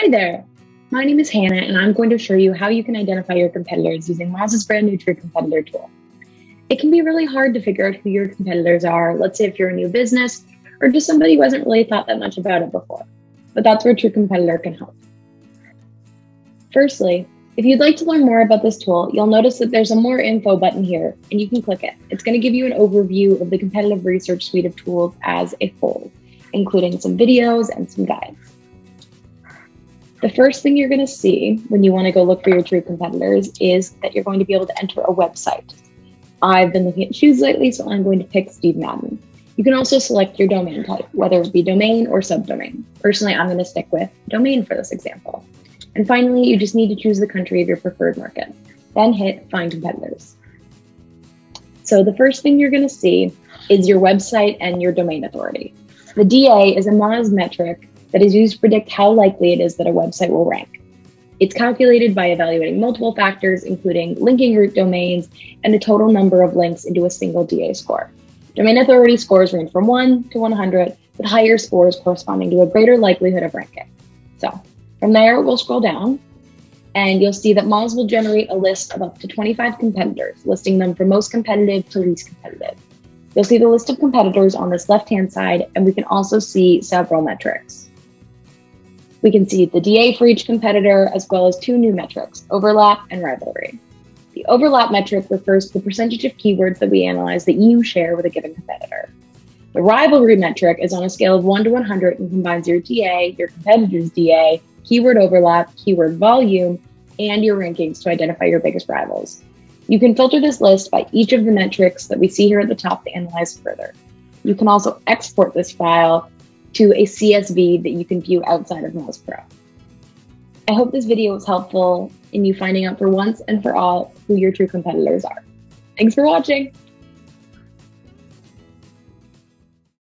Hi there. My name is Hannah, and I'm going to show you how you can identify your competitors using Moz's brand new True Competitor tool. It can be really hard to figure out who your competitors are, let's say if you're a new business or just somebody who hasn't really thought that much about it before. But that's where True Competitor can help. Firstly, if you'd like to learn more about this tool, you'll notice that there's a more info button here, and you can click it. It's going to give you an overview of the competitive research suite of tools as a whole, including some videos and some guides. The first thing you're going to see when you want to go look for your true competitors is that you're going to be able to enter a website. I've been looking at shoes lately, so I'm going to pick Steve Madden. You can also select your domain type, whether it be domain or subdomain. Personally, I'm going to stick with domain for this example. And finally, you just need to choose the country of your preferred market. Then hit Find Competitors. So the first thing you're going to see is your website and your domain authority. The DA is a Moz metric that is used to predict how likely it is that a website will rank. It's calculated by evaluating multiple factors, including linking root domains and the total number of links into a single DA score. Domain authority scores range from 1 to 100, with higher scores corresponding to a greater likelihood of ranking. So from there, we'll scroll down and you'll see that Moz will generate a list of up to 25 competitors, listing them from most competitive to least competitive. You'll see the list of competitors on this left-hand side, and we can also see several metrics. We can see the DA for each competitor, as well as two new metrics, overlap and rivalry. The overlap metric refers to the percentage of keywords that we analyze that you share with a given competitor. The rivalry metric is on a scale of 1 to 100 and combines your DA, your competitor's DA, keyword overlap, keyword volume, and your rankings to identify your biggest rivals. You can filter this list by each of the metrics that we see here at the top to analyze further. You can also export this file to a CSV that you can view outside of Moz Pro. I hope this video was helpful in you finding out for once and for all who your true competitors are. Thanks for watching.